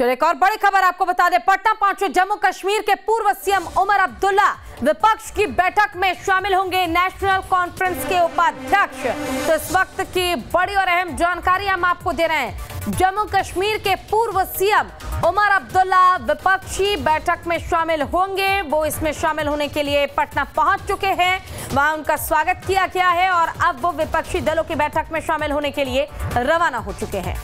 चलिए एक और बड़ी खबर आपको बता दें। पटना पहुँचे जम्मू कश्मीर के पूर्व सीएम उमर अब्दुल्ला। विपक्ष की बैठक में शामिल होंगे नेशनल कॉन्फ्रेंस के उपाध्यक्ष। तो इस वक्त की बड़ी और अहम जानकारी हम आपको दे रहे हैं। जम्मू कश्मीर के पूर्व सीएम उमर अब्दुल्ला विपक्षी बैठक में शामिल होंगे। वो इसमें शामिल होने के लिए पटना पहुँच चुके हैं। वहाँ उनका स्वागत किया गया है और अब वो विपक्षी दलों की बैठक में शामिल होने के लिए रवाना हो चुके हैं।